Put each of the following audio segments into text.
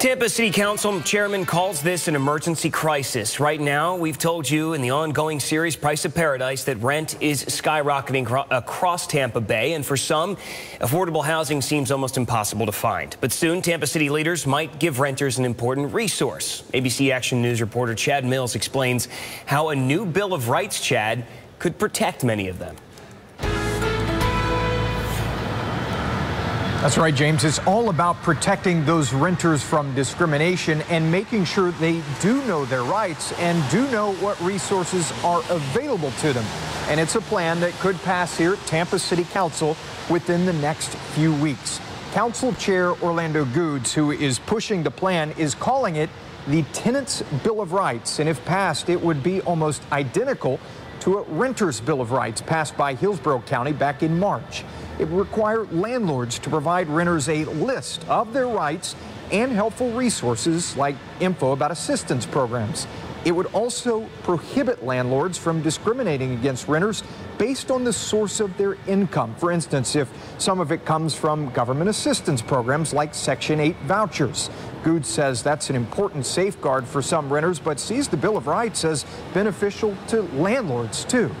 Tampa City Council Chairman calls this an emergency crisis. Right now, we've told you in the ongoing series Price of Paradise that rent is skyrocketing across Tampa Bay, and for some, affordable housing seems almost impossible to find. But soon, Tampa City leaders might give renters an important resource. ABC Action News reporter Chad Mills explains how a new Bill of Rights, Chad, could protect many of them. That's right, James. It's all about protecting those renters from discrimination and making sure they do know their rights and do know what resources are available to them. And it's a plan that could pass here at Tampa City Council within the next few weeks. Council Chair Orlando Gudes, who is pushing the plan, is calling it the Tenants' Bill of Rights. And if passed, it would be almost identical to a Renters' Bill of Rights passed by Hillsborough County back in March. It would require landlords to provide renters a list of their rights and helpful resources like info about assistance programs. It would also prohibit landlords from discriminating against renters based on the source of their income. For instance, if some of it comes from government assistance programs like Section 8 vouchers. Gudes says that's an important safeguard for some renters, but sees the Bill of Rights as beneficial to landlords too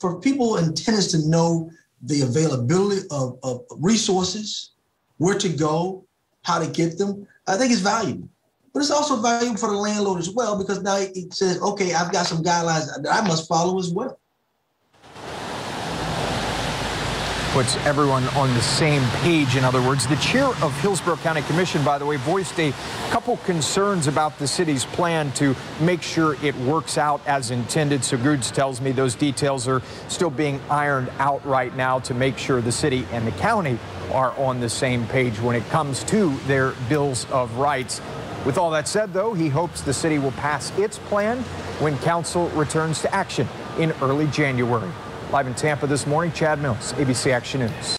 for people in tenants to know the availability of, of resources, where to go, how to get them, I think it's valuable. But it's also valuable for the landlord as well because now it says, okay, I've got some guidelines that I must follow as well. Puts everyone on the same page. In other words, the chair of Hillsborough County Commission, by the way, voiced a couple concerns about the city's plan to make sure it works out as intended. So Gudes tells me those details are still being ironed out right now to make sure the city and the county are on the same page when it comes to their bills of rights. With all that said, though, he hopes the city will pass its plan when council returns to action in early January. Live in Tampa this morning, Chad Mills, ABC Action News.